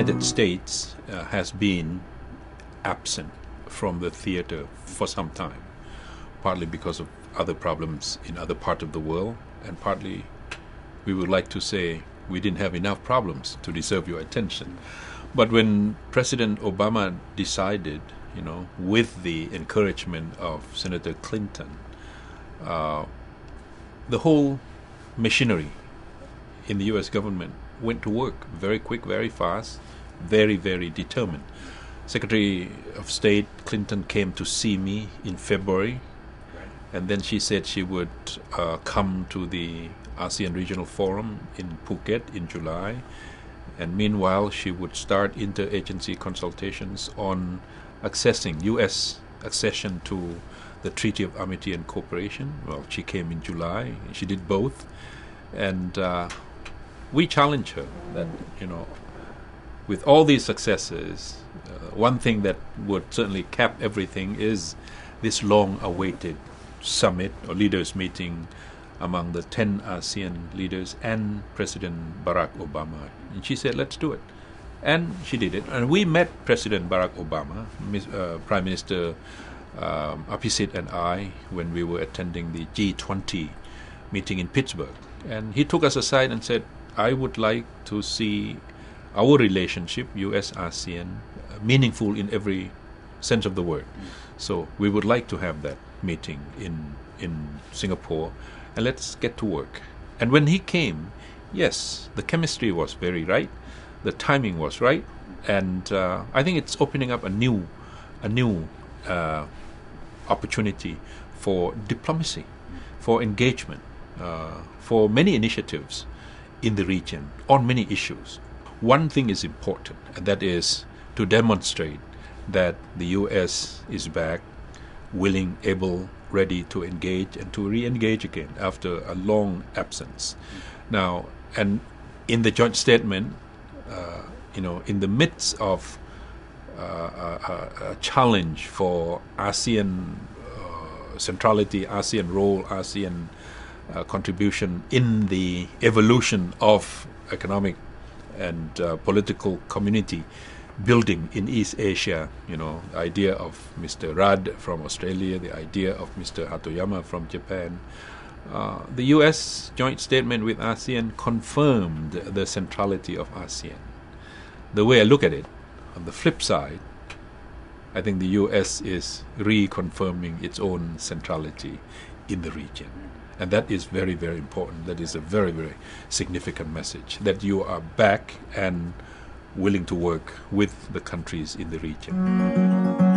United States uh, has been absent from the theater for some time, partly because of other problems in other parts of the world, and partly we would like to say we didn't have enough problems to deserve your attention. But when President Obama decided, you know, with the encouragement of Senator Clinton, uh, the whole machinery in the U.S. government went to work very quick, very fast, very, very determined. Secretary of State Clinton came to see me in February, and then she said she would uh, come to the ASEAN Regional Forum in Phuket in July, and meanwhile she would start interagency consultations on accessing U.S. accession to the Treaty of Amity and Cooperation. Well, she came in July. She did both, and uh, we challenge her that you know, with all these successes, uh, one thing that would certainly cap everything is this long-awaited summit or leaders meeting among the 10 ASEAN leaders and President Barack Obama. And she said, let's do it. And she did it. And we met President Barack Obama, uh, Prime Minister um, Abhisit and I, when we were attending the G20 meeting in Pittsburgh. And he took us aside and said, I would like to see our relationship, US ASEAN, meaningful in every sense of the word. So we would like to have that meeting in in Singapore, and let's get to work. And when he came, yes, the chemistry was very right, the timing was right, and uh, I think it's opening up a new a new uh, opportunity for diplomacy, for engagement, uh, for many initiatives in the region on many issues. One thing is important, and that is to demonstrate that the U.S. is back, willing, able, ready to engage and to re-engage again after a long absence. Now, and in the joint statement, uh, you know, in the midst of uh, a, a, challenge for ASEAN uh, centrality, ASEAN role, ASEAN uh, contribution in the evolution of economic and uh, political community building in East Asia. You know, the idea of Mr. Rudd from Australia, the idea of Mr. Hatoyama from Japan. Uh, the U.S. joint statement with ASEAN confirmed the centrality of ASEAN. The way I look at it, on the flip side, I think the U.S. is reconfirming its own centrality in the region. And that is very, very important. That is a very, very significant message that you are back and willing to work with the countries in the region.